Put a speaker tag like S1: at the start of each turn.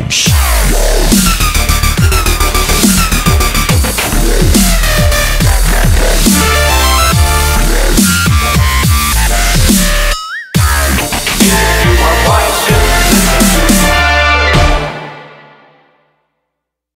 S1: house.